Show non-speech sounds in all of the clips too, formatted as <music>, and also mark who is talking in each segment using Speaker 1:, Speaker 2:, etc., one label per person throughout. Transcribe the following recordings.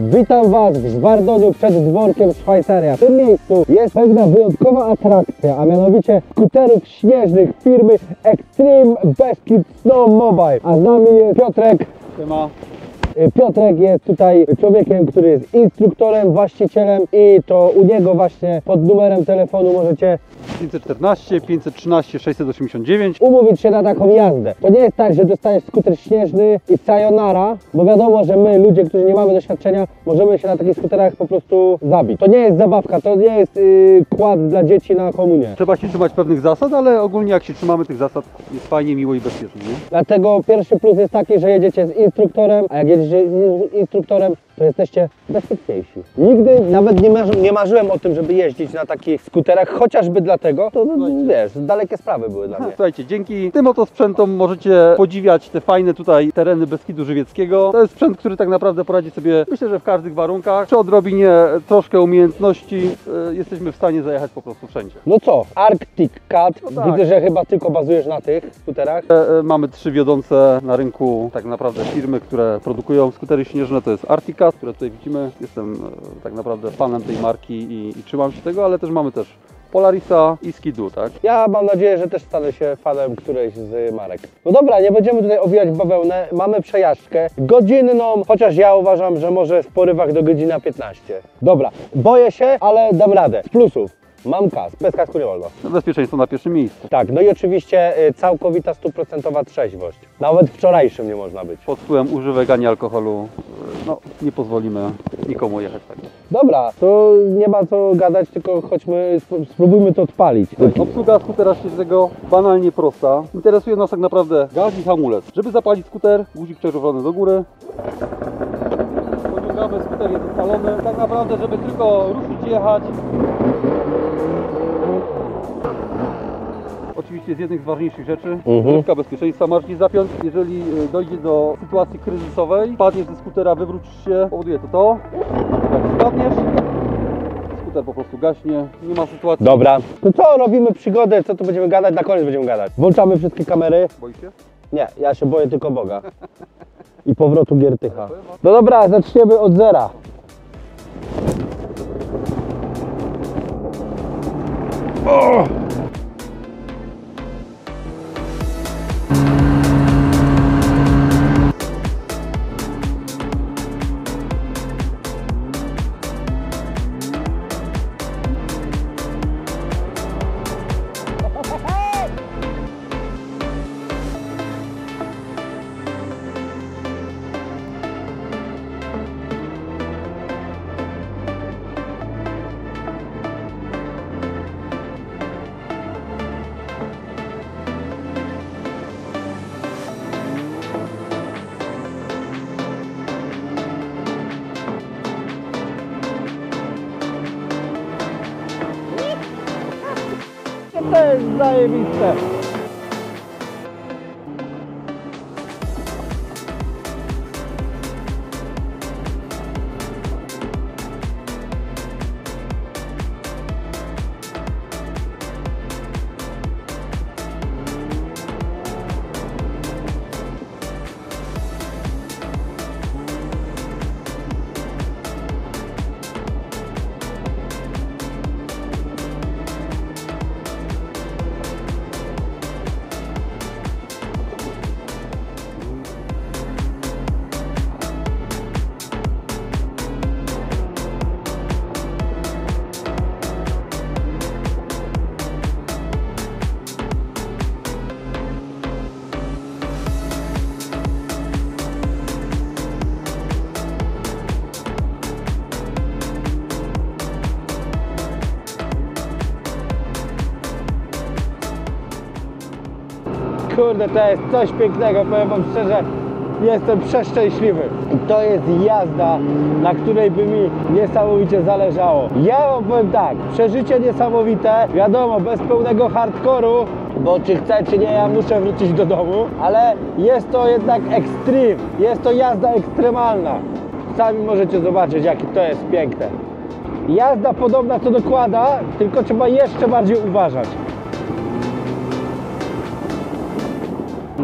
Speaker 1: Witam Was w Zwardoniu przed dworkiem Szwajcaria. W tym miejscu jest pewna wyjątkowa atrakcja, a mianowicie skuterów śnieżnych firmy Extreme Beskid Snow Mobile. A z nami jest Piotrek.
Speaker 2: Siema.
Speaker 1: Y, Piotrek jest tutaj człowiekiem, który jest instruktorem, właścicielem i to u niego właśnie pod numerem telefonu możecie
Speaker 2: 514, 513, 689.
Speaker 1: umówić się na taką jazdę. To nie jest tak, że dostajesz skuter śnieżny i sayonara, bo wiadomo, że my, ludzie, którzy nie mamy doświadczenia, możemy się na takich skuterach po prostu zabić. To nie jest zabawka, to nie jest yy, kład dla dzieci na komunię.
Speaker 2: Trzeba się trzymać pewnych zasad, ale ogólnie jak się trzymamy tych zasad, jest fajnie, miło i bezpiecznie. Nie?
Speaker 1: Dlatego pierwszy plus jest taki, że jedziecie z instruktorem, a jak jedziecie z instruktorem, to jesteście bezpieczniejsi. Nigdy nawet nie, marzy, nie marzyłem o tym, żeby jeździć na takich skuterach, chociażby dlatego, to no, wiesz, dalekie sprawy były dla mnie.
Speaker 2: Słuchajcie, dzięki tym oto sprzętom możecie podziwiać te fajne tutaj tereny Beskidu Żywieckiego. To jest sprzęt, który tak naprawdę poradzi sobie, myślę, że w każdych warunkach. Przy odrobinie troszkę umiejętności y, jesteśmy w stanie zajechać po prostu wszędzie.
Speaker 1: No co, Arctic Cat,
Speaker 2: No tak.
Speaker 1: widzę, że chyba tylko bazujesz na tych skuterach.
Speaker 2: E, e, Mamy trzy wiodące na rynku tak naprawdę firmy, które produkują skutery śnieżne. To jest Które tutaj widzimy. Jestem e, tak naprawdę fanem tej marki i, i trzymam się tego, ale też mamy też Polarisa i Skidu, tak?
Speaker 1: Ja mam nadzieję, że też stanę się fanem którejś z marek. No dobra, nie będziemy tutaj owijać bawełnę. Mamy przejażdżkę godzinną, chociaż ja uważam, że może w porywach do godzina 15. Dobra, boję się, ale dam radę. Z plusów. Mam kask, bez kasku nie wolno.
Speaker 2: No, Bezpieczeństwo na pierwszym miejscu.
Speaker 1: Tak, no i oczywiście y, całkowita stuprocentowa trzeźwość. Nawet wczorajszym nie można być.
Speaker 2: Pod wpływem używek ani alkoholu no, nie pozwolimy nikomu jechać tak.
Speaker 1: Dobra, to nie ma co gadać, tylko chodźmy, sp- spróbujmy to odpalić.
Speaker 2: Obsługa skutera śnieżnego banalnie prosta. Interesuje nas tak naprawdę gaz i hamulec. Żeby zapalić skuter, guzik czerwony do góry. Pociągamy, skuter jest odpalony. Tak naprawdę, żeby tylko ruszyć i jechać. Oczywiście jest jednych z ważniejszych rzeczy.
Speaker 1: Mhm.
Speaker 2: Bezpieczeństwa masz nie zapiąć. Jeżeli y, dojdzie do sytuacji kryzysowej, spadniesz ze skutera, wywrócisz się, powoduje to to. Jak spadniesz, skuter po prostu gaśnie. Nie ma sytuacji.
Speaker 1: Dobra, to co, robimy przygodę, co tu będziemy gadać? Na koniec będziemy gadać. Włączamy wszystkie kamery.
Speaker 2: Boisz się?
Speaker 1: Nie, ja się boję tylko Boga. I powrotu Giertycha. No dobra, zaczniemy od zera. To jest zajebiste. Kurde, to jest coś pięknego, powiem Wam szczerze. Jestem przeszczęśliwy. To jest jazda, na której by mi niesamowicie zależało. Ja wam powiem tak, przeżycie niesamowite, wiadomo, bez pełnego hardkoru, bo czy chcę, czy nie, ja muszę wrócić do domu, ale jest to jednak extreme, jest to jazda ekstremalna. Sami możecie zobaczyć, jakie to jest piękne. Jazda podobna co dokłada, tylko trzeba jeszcze bardziej uważać.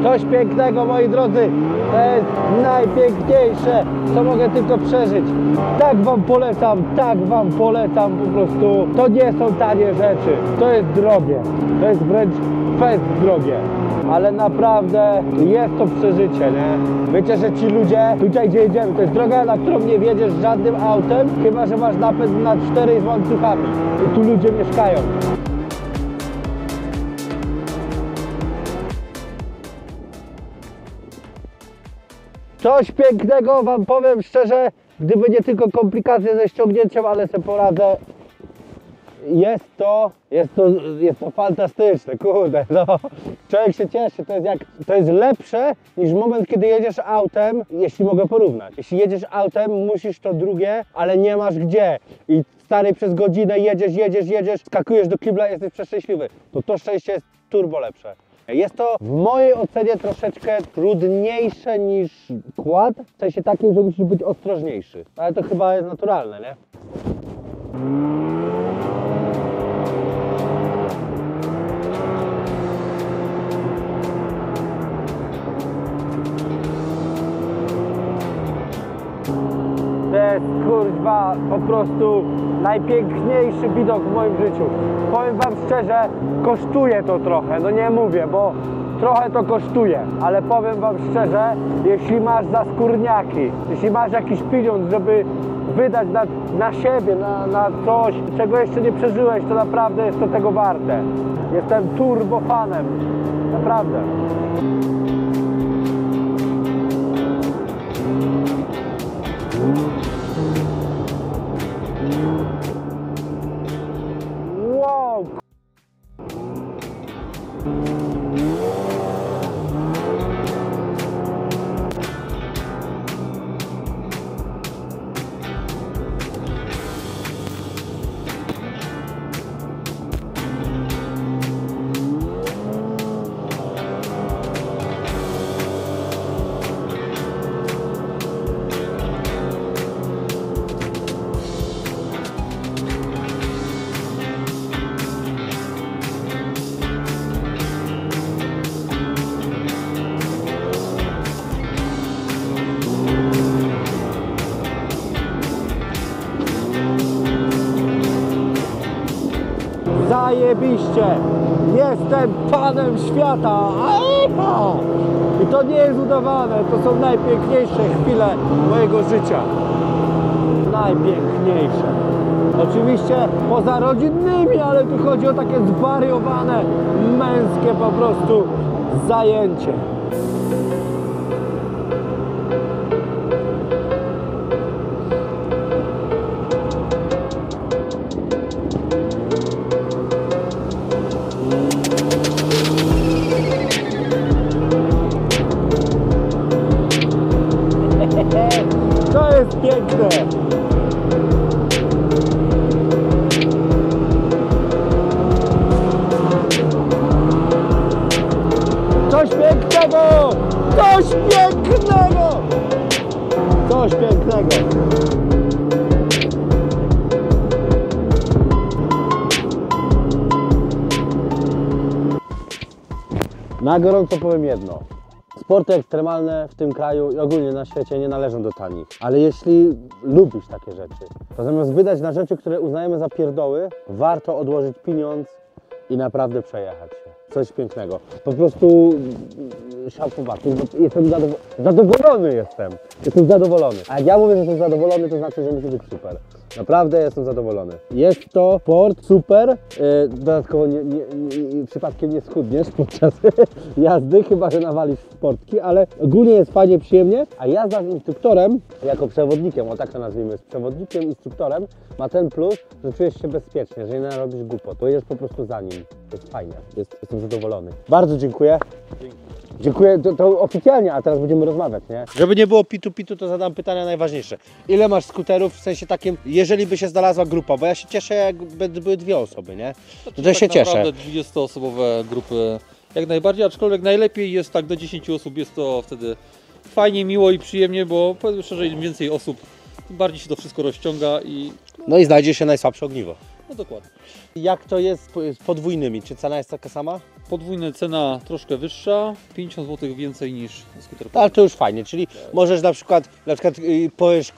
Speaker 1: Coś pięknego, moi drodzy. To jest najpiękniejsze, co mogę tylko przeżyć. Tak Wam polecam, tak Wam polecam po prostu. To nie są tanie rzeczy. To jest drogie. To jest wręcz fest drogie. Ale naprawdę jest to przeżycie, nie? Wiecie, że ci ludzie, tutaj gdzie jedziemy, to jest droga, na którą nie wjedziesz żadnym autem, chyba że masz napęd na cztery z łańcuchami. I tu ludzie mieszkają. Coś pięknego Wam powiem szczerze, gdyby nie tylko komplikacje ze ściągnięciem, ale sobie poradzę. Jest to, jest to, jest to fantastyczne, kurde, no. Człowiek się cieszy, to jest, jak, to jest lepsze niż moment, kiedy jedziesz autem, jeśli mogę porównać. Jeśli jedziesz autem, musisz to drugie, ale nie masz gdzie. I stary przez godzinę jedziesz, jedziesz, jedziesz, skakujesz do kibla, jesteś przeszczęśliwy. To to szczęście jest turbo lepsze. Jest to w mojej ocenie troszeczkę trudniejsze niż kład, w sensie takim, że musisz być ostrożniejszy. Ale to chyba jest naturalne, nie? To jest kurwa po prostu najpiękniejszy widok w moim życiu. Powiem wam szczerze, kosztuje to trochę, no nie mówię, bo trochę to kosztuje, ale powiem wam szczerze, jeśli masz za skórniaki, jeśli masz jakiś pieniądz, żeby wydać na, na siebie, na, na coś, czego jeszcze nie przeżyłeś, to naprawdę jest to tego warte. Jestem turbo fanem, naprawdę. Zajebiście! Jestem panem świata! I to nie jest udawane, to są najpiękniejsze chwile mojego życia. Najpiękniejsze. Oczywiście poza rodzinnymi, ale tu chodzi o takie zwariowane, męskie po prostu zajęcie. Jest piękne! Coś pięknego! Coś pięknego! Coś pięknego! Na gorąco powiem jedno. Sporty ekstremalne w tym kraju i ogólnie na świecie nie należą do tanich. Ale jeśli lubisz takie rzeczy, to zamiast wydać na rzeczy, które uznajemy za pierdoły, warto odłożyć pieniądz i naprawdę przejechać. Coś pięknego. Po prostu mm, szapoba. Jestem zadowo- zadowolony jestem. Jestem zadowolony. A jak ja mówię, że jestem zadowolony, to znaczy, że musi być super. Naprawdę jestem zadowolony. Jest to sport super. Yy, dodatkowo nie, nie, nie, przypadkiem nie schudniesz podczas <laughs> jazdy, chyba że nawalisz sportki, ale ogólnie jest fajnie, przyjemnie. A jazda z instruktorem, jako przewodnikiem, o tak to nazwijmy, z przewodnikiem, instruktorem, ma ten plus, że czujesz się bezpiecznie, że nie narobisz głupot. To jedziesz po prostu za nim. To jest fajnie. Jest, jestem zadowolony. Bardzo dziękuję. Dziękuję, to, to oficjalnie, a teraz będziemy rozmawiać, nie?
Speaker 3: Żeby nie było pitu-pitu, to zadam pytania najważniejsze. Ile masz skuterów w sensie takim, jeżeli by się znalazła grupa, bo ja się cieszę, jak by- były dwie osoby, nie? No to się cieszę.
Speaker 2: Naprawdę 20-osobowe grupy jak najbardziej, aczkolwiek najlepiej jest tak do 10 osób, jest to wtedy fajnie, miło i przyjemnie, bo powiedzmy szczerze, im więcej osób, tym bardziej się to wszystko rozciąga i
Speaker 3: No i znajdzie się najsłabsze ogniwo.
Speaker 2: No dokładnie.
Speaker 3: Jak to jest z- podwójnymi? Czy cena jest taka sama?
Speaker 2: Podwójna cena troszkę wyższa, 50 zł więcej niż skuter.
Speaker 1: Ale to już fajnie, czyli możesz na przykład, na przykład y, powiesz y,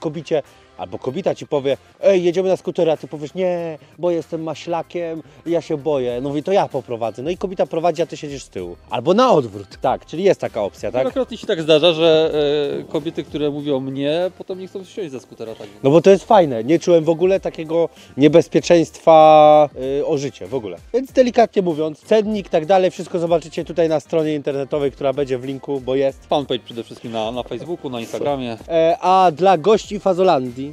Speaker 1: kobicie, albo kobieta ci powie, ej, jedziemy na skuterze, a ty powiesz, nie, bo jestem maślakiem, ja się boję. No mówię, to ja poprowadzę. No i kobieta prowadzi, a ty siedzisz z tyłu. Albo na odwrót. Tak, czyli jest taka opcja, tak?
Speaker 2: Akurat się tak zdarza, że e, kobiety, które mówią mnie, potem nie chcą wsiąść ze skutera. Tak.
Speaker 1: No bo to jest fajne. Nie czułem w ogóle takiego niebezpieczeństwa y, o życie w ogóle. Więc delikatnie mówiąc, cennik i tak dalej, wszystko zobaczycie tutaj na stronie internetowej, która będzie w linku, bo jest.
Speaker 2: Fanpage przede wszystkim na, na Facebooku, na Instagramie.
Speaker 1: E, a dla gości Fazolandii,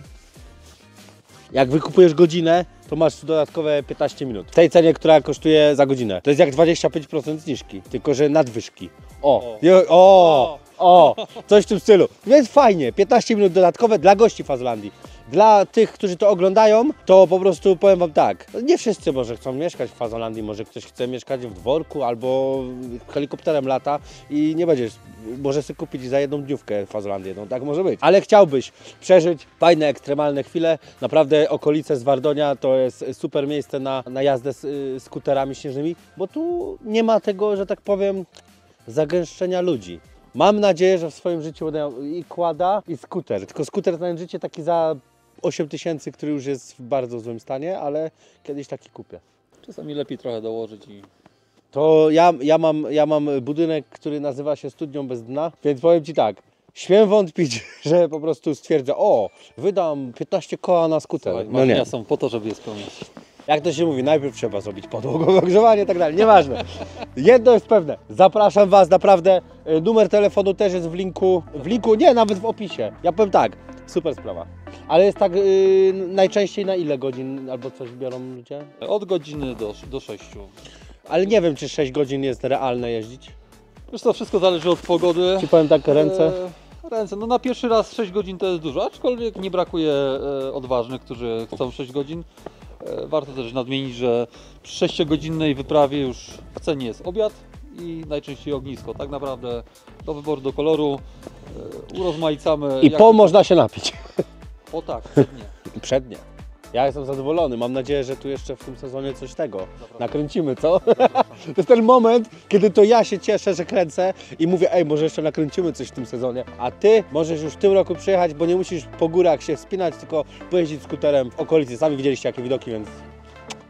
Speaker 1: jak wykupujesz godzinę, to masz dodatkowe 15 minut. W tej cenie, która kosztuje za godzinę. To jest jak 25% zniżki, tylko że nadwyżki. O,
Speaker 2: O.
Speaker 1: o, o, coś w tym stylu. Więc fajnie, 15 minut dodatkowe dla gości Fazolandii. Dla tych, którzy to oglądają, to po prostu powiem Wam tak, nie wszyscy może chcą mieszkać w Fazolandii, może ktoś chce mieszkać w dworku albo helikopterem lata i nie będziesz, może sobie kupić za jedną dniówkę Fazolandię, no tak może być. Ale chciałbyś przeżyć fajne, ekstremalne chwile, naprawdę okolice z Wardonia to jest super miejsce na, na jazdę z y, skuterami śnieżnymi, bo tu nie ma tego, że tak powiem, zagęszczenia ludzi. Mam nadzieję, że w swoim życiu będę i kłada, i skuter. Tylko skuter na życie taki za 8 tysięcy, który już jest w bardzo złym stanie, ale kiedyś taki kupię.
Speaker 2: Czasami lepiej trochę dołożyć i
Speaker 1: To ja, ja, mam, ja mam budynek, który nazywa się studnią bez dna, więc powiem Ci tak, śmiem wątpić, <laughs> że po prostu stwierdzę, o, wydam 15 koła na skuter.
Speaker 2: Słuchaj,
Speaker 1: No nie.
Speaker 2: są po to, żeby je spełniać.
Speaker 1: Jak to się mówi, najpierw trzeba zrobić podłogowe <laughs> ogrzewanie i tak dalej, nieważne. Jedno jest pewne, zapraszam Was naprawdę, y, numer telefonu też jest w linku, w linku, nie, nawet w opisie. Ja powiem tak, super sprawa. Ale jest tak y, najczęściej na ile godzin albo coś biorą ludzie?
Speaker 2: Od godziny do, do 6.
Speaker 1: Ale nie wiem, czy 6 godzin jest realne jeździć.
Speaker 2: Wiesz to wszystko zależy od pogody.
Speaker 1: Ci powiem tak, ręce.
Speaker 2: E, ręce. No na pierwszy raz 6 godzin to jest dużo, aczkolwiek nie brakuje e, odważnych, którzy chcą 6 godzin. E, warto też nadmienić, że przy 6-godzinnej wyprawie już w cenie jest obiad i najczęściej ognisko. Tak naprawdę do wyboru, do koloru e, urozmaicamy.
Speaker 1: I
Speaker 2: jak-
Speaker 1: po można się napić. <laughs>
Speaker 2: O tak, przednie.
Speaker 1: Przednie. Ja jestem zadowolony. Mam nadzieję, że tu jeszcze w tym sezonie coś tego nakręcimy, co? <laughs> To jest ten moment, kiedy to ja się cieszę, że kręcę i mówię, ej, może jeszcze nakręcimy coś w tym sezonie. A ty możesz już w tym roku przyjechać, bo nie musisz po górach się wspinać, tylko pojeździć skuterem w okolicy. Sami widzieliście jakie widoki, więc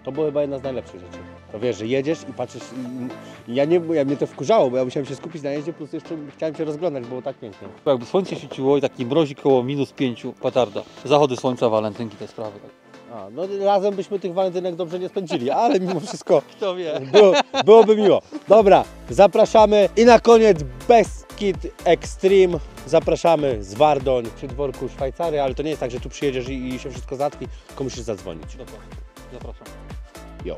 Speaker 1: to była chyba jedna z najlepszych rzeczy. To wiesz, że jedziesz i patrzysz. i- Ja nie, ja mnie to wkurzało, bo ja musiałem się skupić na jeździe, plus jeszcze chciałem się rozglądać, było tak pięknie.
Speaker 2: Jakby słońce świeciło i taki mrozik koło minus 5, patarda. Zachody słońca, walentynki, te sprawy. Tak.
Speaker 1: A, no razem byśmy tych walentynek dobrze nie spędzili, ale mimo wszystko <laughs>
Speaker 2: Kto wie?
Speaker 1: było, byłoby miło. Dobra, zapraszamy i na koniec Beskid Extreme. Zapraszamy z Wardoń przy dworku Szwajcary, ale to nie jest tak, że tu przyjedziesz i, i się wszystko załatwi, tylko musisz zadzwonić.
Speaker 2: Dobra, zapraszam.
Speaker 1: Yo.